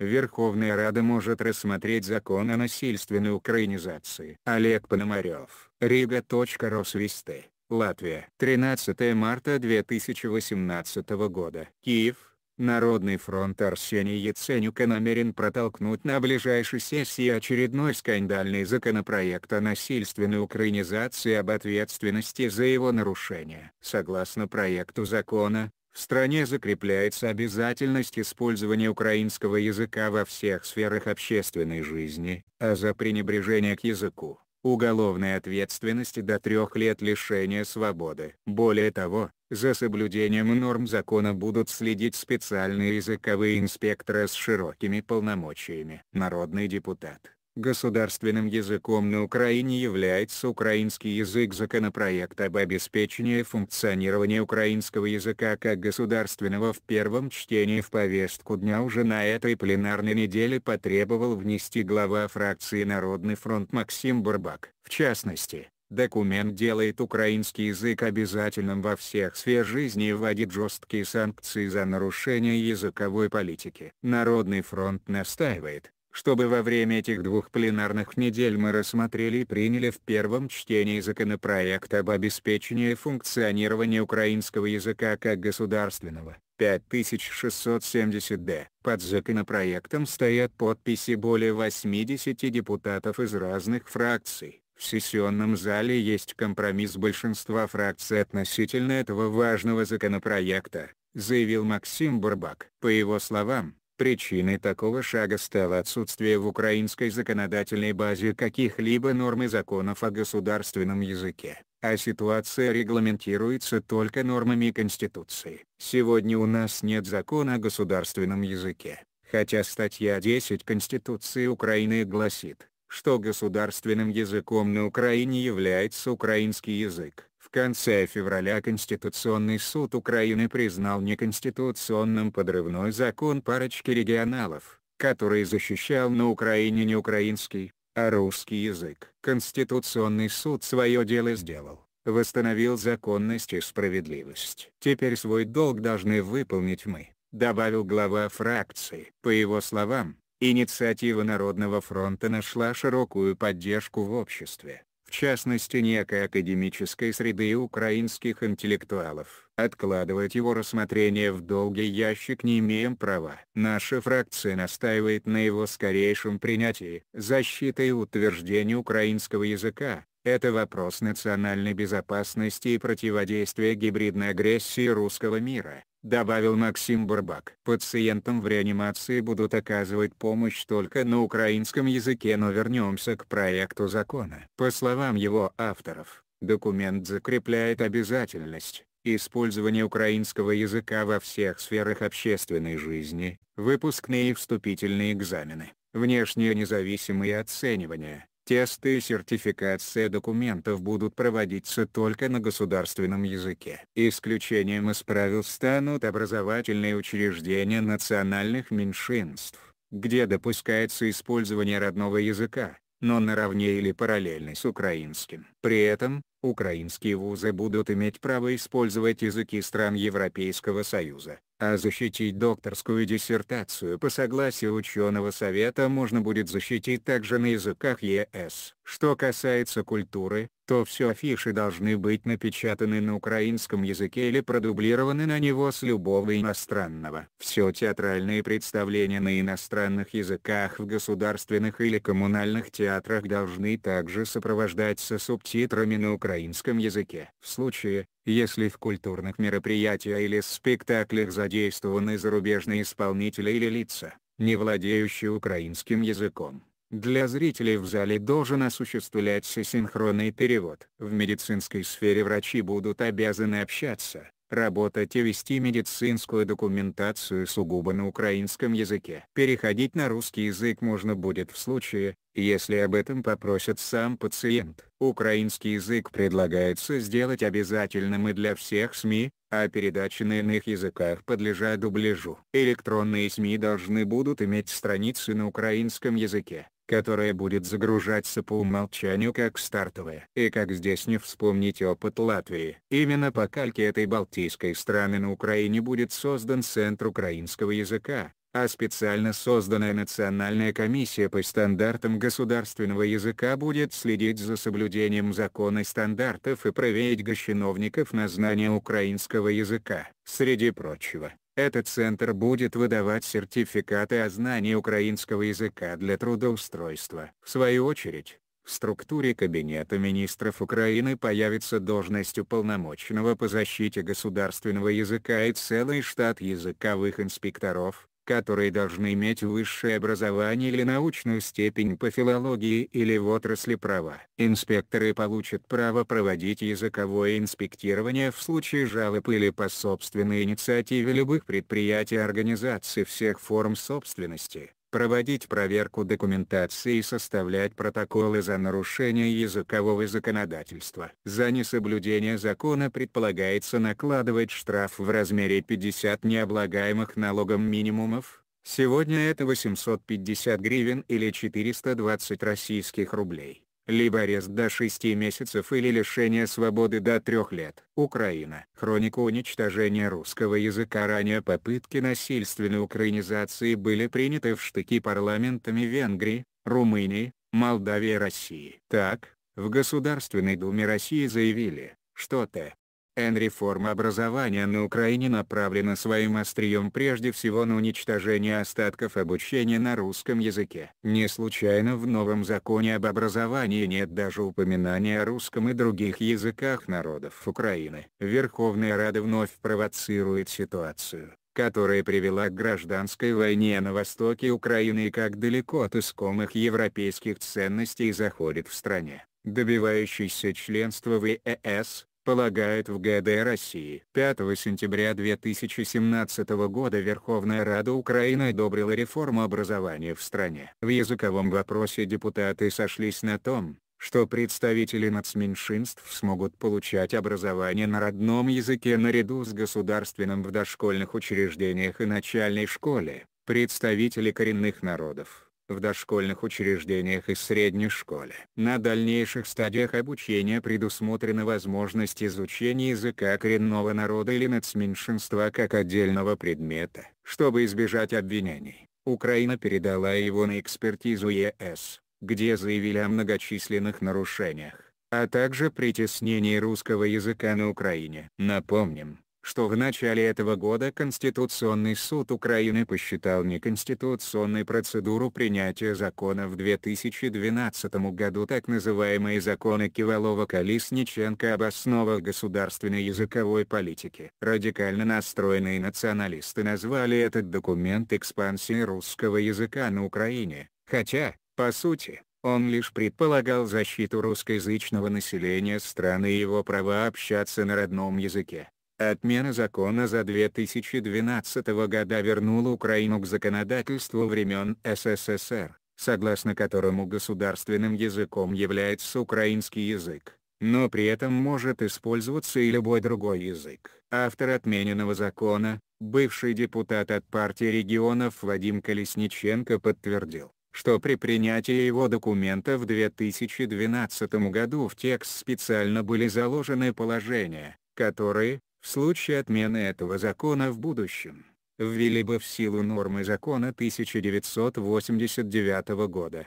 Верховная Рада может рассмотреть закон о насильственной украинизации. Олег Пономарев, Рига.Росвисты, Латвия. 13 марта 2018 года. Киев. Народный фронт Арсений Яценюка намерен протолкнуть на ближайшей сессии очередной скандальный законопроект о насильственной украинизации об ответственности за его нарушение. Согласно проекту закона, в стране закрепляется обязательность использования украинского языка во всех сферах общественной жизни, а за пренебрежение к языку – уголовной ответственности до трех лет лишения свободы. Более того, за соблюдением норм закона будут следить специальные языковые инспекторы с широкими полномочиями. Народный депутат Государственным языком на Украине является украинский язык законопроект об обеспечении функционирования украинского языка как государственного в первом чтении в повестку дня уже на этой пленарной неделе потребовал внести глава фракции Народный фронт Максим Бурбак. В частности, Документ делает украинский язык обязательным во всех сферах жизни и вводит жесткие санкции за нарушение языковой политики. Народный фронт настаивает, чтобы во время этих двух пленарных недель мы рассмотрели и приняли в первом чтении законопроект об обеспечении функционирования украинского языка как государственного, 5670-д. Под законопроектом стоят подписи более 80 депутатов из разных фракций. В сессионном зале есть компромисс большинства фракций относительно этого важного законопроекта, заявил Максим Бурбак. По его словам, Причиной такого шага стало отсутствие в украинской законодательной базе каких-либо норм и законов о государственном языке, а ситуация регламентируется только нормами Конституции. Сегодня у нас нет закона о государственном языке, хотя статья 10 Конституции Украины гласит, что государственным языком на Украине является украинский язык. В конце февраля Конституционный суд Украины признал неконституционным подрывной закон парочки регионалов, который защищал на Украине не украинский, а русский язык. Конституционный суд свое дело сделал, восстановил законность и справедливость. Теперь свой долг должны выполнить мы, добавил глава фракции. По его словам, инициатива Народного фронта нашла широкую поддержку в обществе в частности некой академической среды украинских интеллектуалов. Откладывать его рассмотрение в долгий ящик не имеем права. Наша фракция настаивает на его скорейшем принятии. Защита и утверждение украинского языка – это вопрос национальной безопасности и противодействия гибридной агрессии русского мира добавил Максим Бурбак. Пациентам в реанимации будут оказывать помощь только на украинском языке но вернемся к проекту закона. По словам его авторов, документ закрепляет обязательность использования украинского языка во всех сферах общественной жизни, выпускные и вступительные экзамены, внешнее независимое оценивание, Тесты и сертификация документов будут проводиться только на государственном языке. Исключением из правил станут образовательные учреждения национальных меньшинств, где допускается использование родного языка, но наравне или параллельно с украинским. При этом, украинские вузы будут иметь право использовать языки стран Европейского Союза, а защитить докторскую диссертацию по согласию ученого совета можно будет защитить также на языках ЕС. Что касается культуры, то все афиши должны быть напечатаны на украинском языке или продублированы на него с любого иностранного. Все театральные представления на иностранных языках в государственных или коммунальных театрах должны также сопровождаться субтитрами на украинском языке. В случае, если в культурных мероприятиях или спектаклях задействованы зарубежные исполнители или лица, не владеющие украинским языком, для зрителей в зале должен осуществляться синхронный перевод. В медицинской сфере врачи будут обязаны общаться, работать и вести медицинскую документацию сугубо на украинском языке. Переходить на русский язык можно будет в случае, если об этом попросит сам пациент. Украинский язык предлагается сделать обязательным и для всех СМИ, а передачи на иных языках подлежат дубляжу. Электронные СМИ должны будут иметь страницы на украинском языке, которая будет загружаться по умолчанию как стартовая. И как здесь не вспомнить опыт Латвии. Именно по кальке этой балтийской страны на Украине будет создан Центр украинского языка, а специально созданная Национальная комиссия по стандартам государственного языка будет следить за соблюдением закона и стандартов и проверить госчиновников на знание украинского языка. Среди прочего, этот центр будет выдавать сертификаты о знании украинского языка для трудоустройства. В свою очередь, в структуре Кабинета министров Украины появится должность уполномоченного по защите государственного языка и целый штат языковых инспекторов, которые должны иметь высшее образование или научную степень по филологии или в отрасли права. Инспекторы получат право проводить языковое инспектирование в случае жалоб или по собственной инициативе любых предприятий и организаций всех форм собственности, проводить проверку документации и составлять протоколы за нарушение языкового законодательства. За несоблюдение закона предполагается накладывать штраф в размере 50 необлагаемых налогом минимумов, сегодня это 850 гривен или 420 российских рублей либо арест до 6 месяцев или лишение свободы до 3 лет. Украина. Хроника уничтожения русского языка Ранее попытки насильственной украинизации были приняты в штыки парламентами Венгрии, Румынии, Молдавии и России. Так, в Государственной Думе России заявили, что Т. Н-реформа образования на Украине направлена своим острием прежде всего на уничтожение остатков обучения на русском языке. Не случайно в новом законе об образовании нет даже упоминания о русском и других языках народов Украины. Верховная Рада вновь провоцирует ситуацию которая привела к гражданской войне на востоке Украины и как далеко от искомых европейских ценностей заходит в стране, добивающийся членства в ЕС, полагают в ГД России. 5 сентября 2017 года Верховная Рада Украины одобрила реформу образования в стране. В языковом вопросе депутаты сошлись на том, что представители нацменьшинств смогут получать образование на родном языке наряду с государственным в дошкольных учреждениях и начальной школе, представители коренных народов в дошкольных учреждениях и средней школе. На дальнейших стадиях обучения предусмотрена возможность изучения языка коренного народа или нацменьшинства как отдельного предмета. Чтобы избежать обвинений, Украина передала его на экспертизу ЕС, где заявили о многочисленных нарушениях, а также притеснении русского языка на Украине. Напомним, что в начале этого года Конституционный суд Украины посчитал неконституционной процедуру принятия закона в 2012 году так называемые законы Кивалова-Колесниченко об основах государственной языковой политики. Радикально настроенные националисты назвали этот документ экспансией русского языка на Украине, хотя, по сути, он лишь предполагал защиту русскоязычного населения страны и его права общаться на родном языке. Отмена закона за 2012 года вернула Украину к законодательству времен СССР, согласно которому государственным языком является украинский язык, но при этом может использоваться и любой другой язык. Автор отмененного закона, бывший депутат от партии регионов Вадим Колесниченко подтвердил, что при принятии его документа в 2012 году в текст специально были заложены положения, которые, в случае отмены этого закона в будущем, ввели бы в силу нормы закона 1989 года.